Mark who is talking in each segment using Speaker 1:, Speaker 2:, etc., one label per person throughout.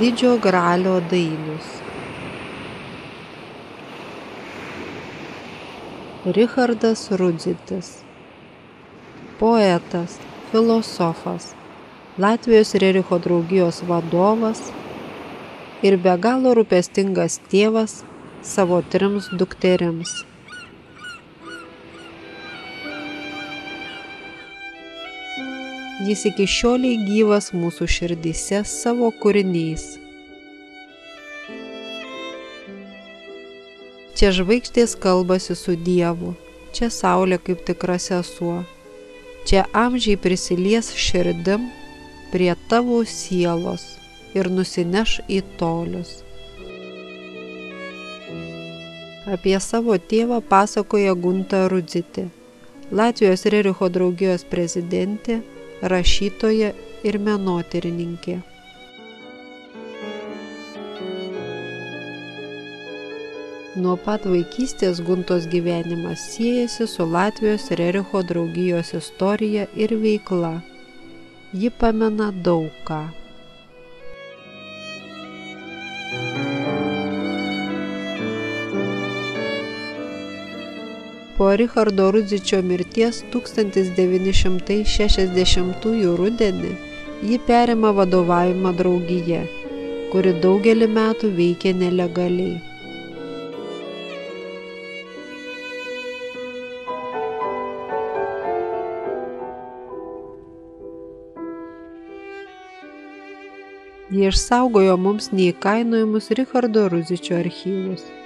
Speaker 1: Didžio gralio dailius. Richardas Rudzitis Poetas, filosofas, Latvijos Rericho draugijos vadovas ir be galo rūpestingas tėvas savo trims dukterims. Jis iki šioliai gyvas mūsų širdyse savo kūriniais. Čia žvaigždės kalbasi su Dievu, čia saulė kaip tikra sesuo, čia amžiai prisilies širdim prie tavo sielos ir nusineš į tolius. Apie savo tėvą pasakoja Gunta Rudzitė, Latvijos Rericho draugijos prezidentė rašytoja ir menotyrininkė. Nuo pat vaikystės Guntos gyvenimas siejasi su Latvijos Rericho draugijos istorija ir veikla. Ji pamena daug ką. Po Richardo Rudzičio mirties 1960 rudenį ji perima vadovavimą draugyje, kuri daugelį metų veikė nelegaliai. Jie išsaugojo mums neįkainojimus Richardo Ruzičio archyvus.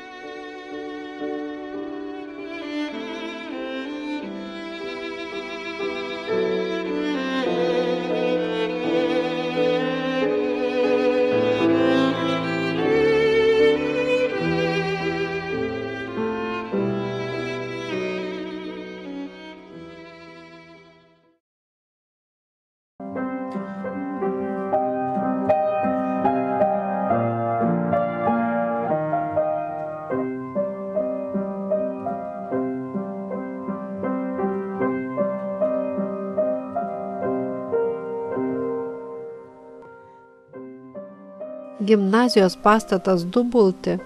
Speaker 1: Gimnazijos pastatas Dubulti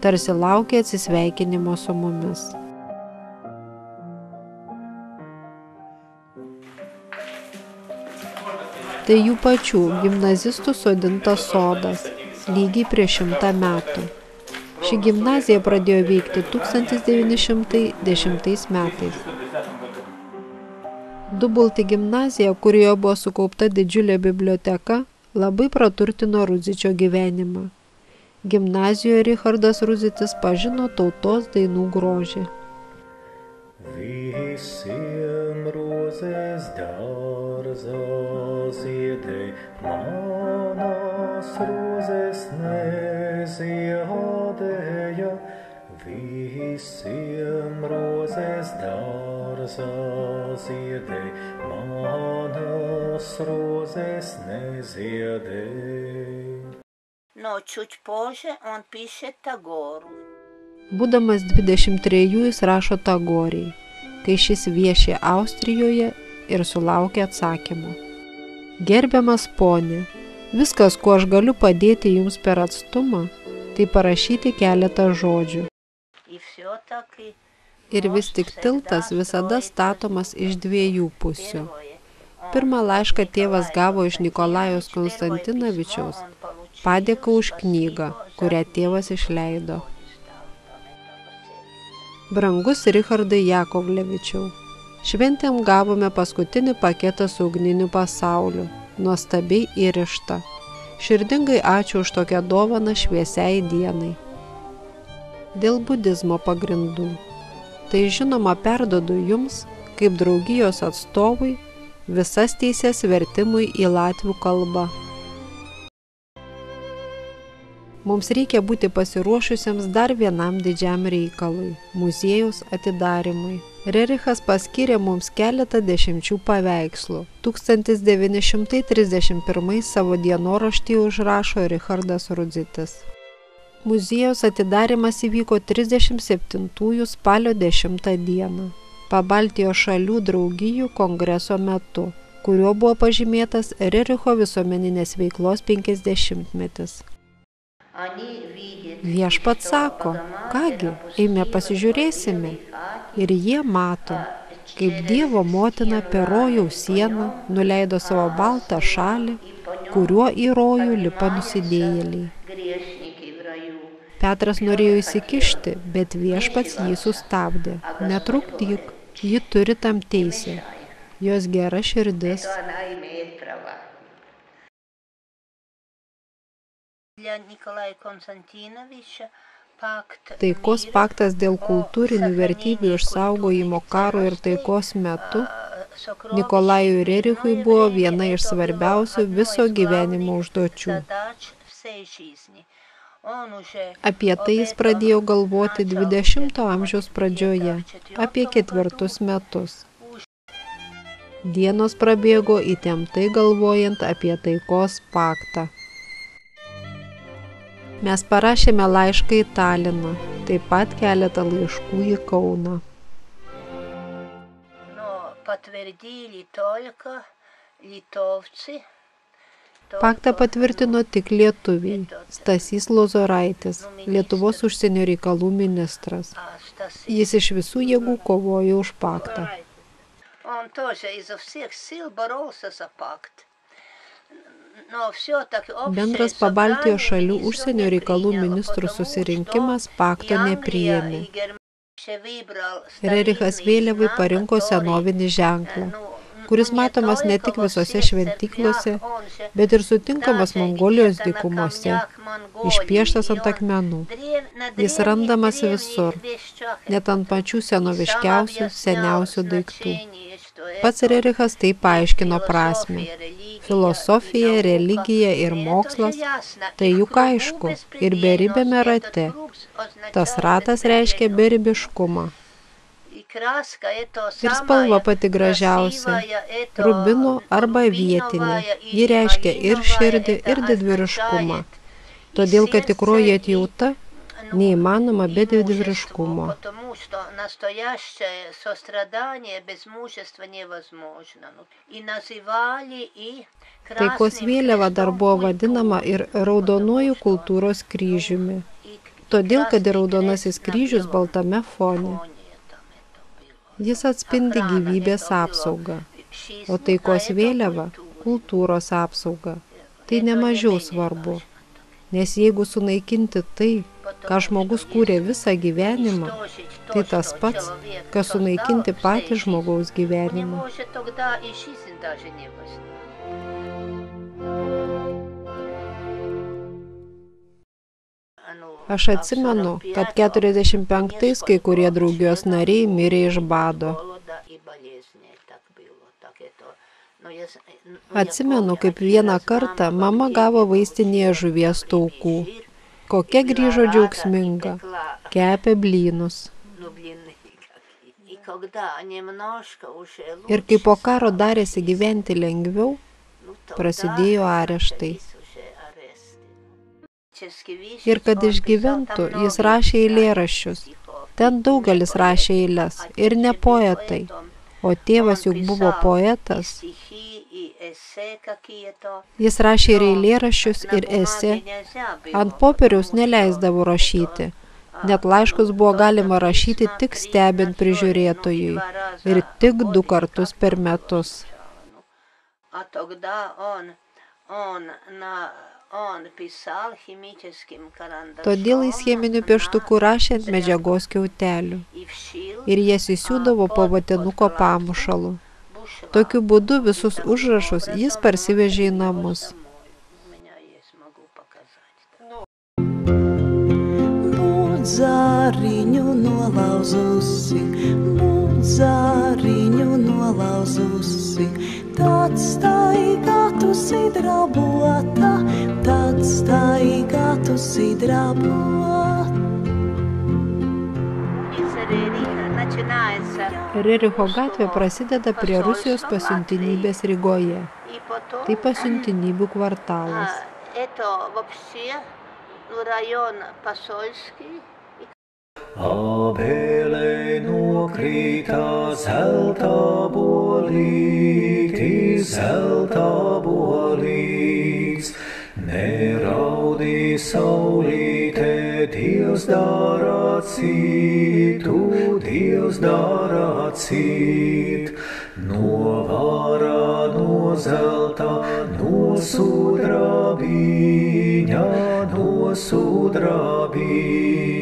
Speaker 1: tarsi laukia atsisveikinimo su mumis. Tai jų pačių gimnazistų sodintas sodas, lygiai prieš šimtą metų. Ši gimnazija pradėjo veikti 1910 metais. Dubulti gimnazija, kurioje buvo sukaupta didžiulė biblioteka, labai praturtino Ruzičio gyvenimą. Gimnazijoje Richardas Ruzitis pažino tautos dainų grožį.
Speaker 2: Visiem rozes dārza ziedē, manas rozes neziedēja. Visiem rozes dārza ziedē, manas tos rozės
Speaker 3: neziedai. Nočiuč pože on piše Tagorui.
Speaker 1: Būdamas 23 jis rašo Tagoriai, kai šis viešė Austrijoje ir sulaukė atsakymo. Gerbiamas ponė, viskas, kuo aš galiu padėti jums per atstumą, tai parašyti keletą žodžių. Ir vis tik tiltas visada statomas iš dviejų pusių Pirmą laišką tėvas gavo iš Nikolajos Konstantinavičiaus, padėką už knygą, kurią tėvas išleido. Brangus Richardai Jakovlevičiau, šventėm gavome paskutinį paketą su ugniniu pasauliu, nuostabiai įrišta. Širdingai ačiū už tokią dovaną šviesiai dienai. Dėl budizmo pagrindų. Tai žinoma perdodu jums, kaip draugijos atstovui, visas teises vertimui į latvių kalbą. Mums reikia būti pasiruošusiems dar vienam didžiam reikalui – muziejaus atidarimui. Rerichas paskyrė mums keletą dešimčių paveikslų. 1931 savo dienoraštį užrašo Richardas Rudzitis. Muziejaus atidarimas įvyko 37 spalio 10 dieną. Pabaltijo šalių draugijų kongreso metu. kuriuo buvo pažymėtas Rericho visuomeninės veiklos 50-metis. Viešpat sako, kągi, eime pasižiūrėsime. Ir jie mato, kaip Dievo motina per rojaus sieną nuleido savo baltą šalį, kuriuo į rojų lipa nusidėjėliai. Petras norėjo įsikišti, bet viešpats jį sustabdė. Netrukdyk, Ji turi tam teisę. Jos gera širdis. Taikos paktas dėl kultūrinių vertybių išsaugojimo karo ir taikos metu Nikolajui Rerichui buvo viena iš svarbiausių viso gyvenimo užduočių. Apie tai jis pradėjo galvoti 20-ojo amžiaus pradžioje, apie ketvirtus metus. Dienos prabėgo įtemptai galvojant apie taikos paktą. Mes parašėme laišką į Taliną, taip pat keletą laiškų į Kauną.
Speaker 3: No, patvirdyli tolka litovci.
Speaker 1: Paktą patvirtino tik lietuviai. Stasys Lozoraitis, Lietuvos užsienio reikalų ministras.
Speaker 3: А Стасис
Speaker 1: Jis iš visų jėgų kovojo už paktą.
Speaker 3: Он тоже изо всех сил боролся за пакт. Но все-таки
Speaker 1: Bendras Pabaltijos šalių užsienio reikalų ministrų susirinkimas pakto nepriėmė. Rerichas vėliavai parinko senovinį ženklą, kuris matomas ne tik visose šventyklose, bet ir sutinkamas Mongolijos dykumose, išpieštas ant akmenų. Jis randamas visur, net ant pačių senoviškiausių, seniausių daiktų. Pats Rerichas tai paaiškino prasme. Filosofija, religija ir mokslas – tai juk aišku ir beribėme rate. Tas ratas reiškia beribiškumą.
Speaker 3: Ir spalva pati gražiausia - rubino arba vietinė. Ji reiškia ir širdį, ir didvyriškumą.
Speaker 1: Todėl, kad tikroji atjauta neįmanoma be didvyriškumo. Taikos vėliava dar buvo vadinama ir raudonuoju kultūros kryžiumi. Todėl, kad ir raudonasis kryžius baltame fone. Jis atspindi gyvybės apsaugą, o taikos vėliava – kultūros apsauga. Tai nemažiau svarbu, nes jeigu sunaikinti tai, ką žmogus kūrė visą gyvenimą, tai tas pats, kas sunaikinti patį žmogaus gyvenimą. Aš atsimenu, kad 45-ais kai kurie draugijos nariai mirė iš bado. Atsimenu, kaip vieną kartą mama gavo vaistinėje žuvies taukų. Kokia grįžo džiaugsminga, kepė blynus. Ir kai po karo darėsi gyventi lengviau, prasidėjo areštai. Ir kad išgyventų, jis rašė eilėraščius. Ten daugelis rašė eilės ir ne poetai, o tėvas juk buvo poetas. Jis rašė ir eilėraščius, ir esė. Ant popieriaus neleisdavo rašyti. Net laiškus buvo galima rašyti tik stebint prižiūrėtojui ir tik du kartus per metus.
Speaker 3: A tada on, on na
Speaker 1: Todėl jis cheminiu pieštuku rašė ant medžiagos
Speaker 3: keutelių
Speaker 1: ir jas įsiūdavo po vatinuko pamušalu. Tokiu būdu visus užrašus jis parsivežė į namus.
Speaker 4: Būdzariņu nolauzusi, būdzariņu nolauzusi, tāds taigā tu
Speaker 3: sidrabuota si drapua.
Speaker 1: Rericho gatvė prasideda prie Rusijos pasiuntinybės Rygoje. Tai pasiuntinybių kvartalas.
Speaker 2: Abele nukrita zelta buolytis, zelta buolytis. Neraudī saulīte, Dievs dara citu, Dievs dara citu. No vārā, no zelta, no sudrabiņa, no sudrabiņa.